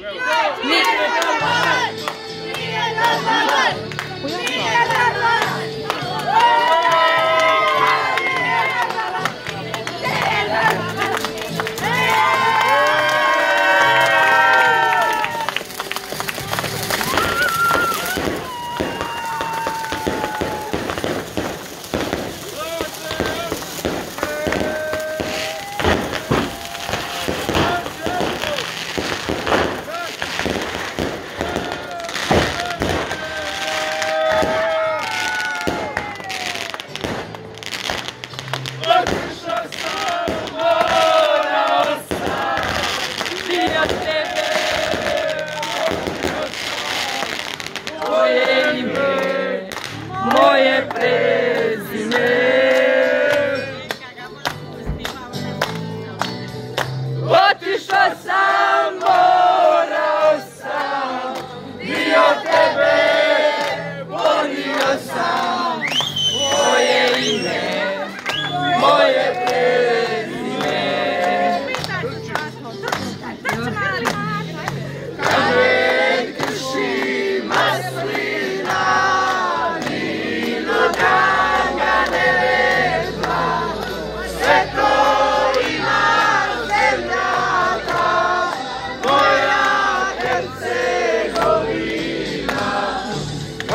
go. go.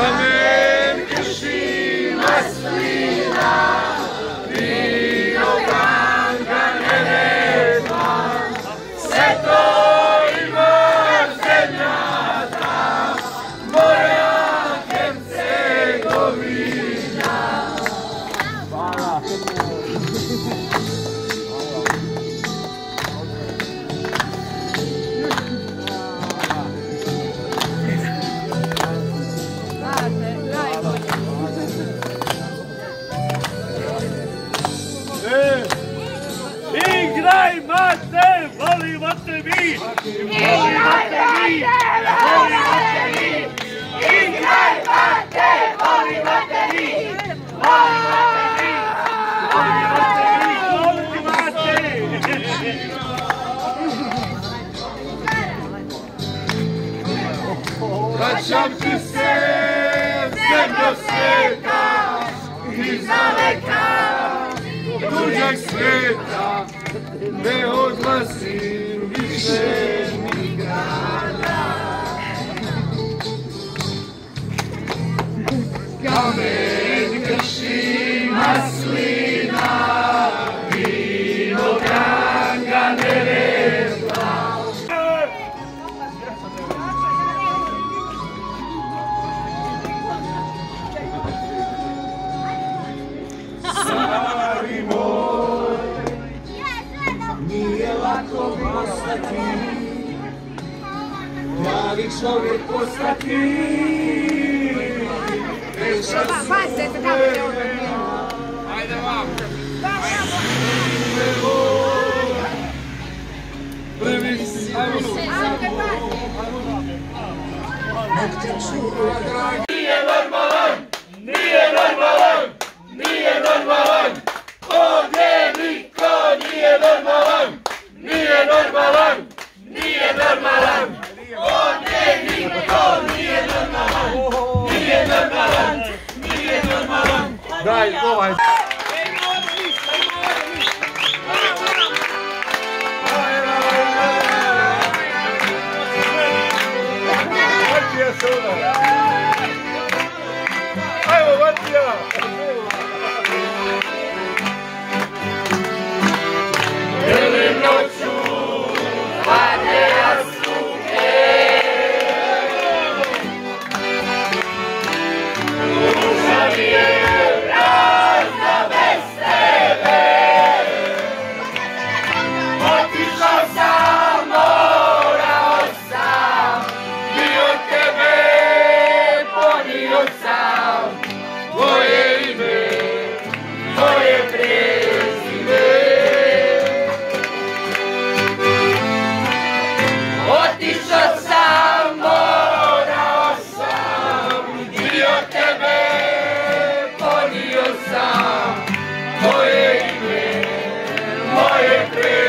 감사합니다. Mater mi! Voli mater mi! Voli mater mi! Igraj mater, voli mater mi! Voli mater mi! Voli mater mi! Voli mater! Vraćam ti se, zemljo sveta, Amén. postati Pravi čovjek postati Veća sve Ajde vam Prvi si Ajmo Nek te čuva dragi Да, и снова. Yes. Three.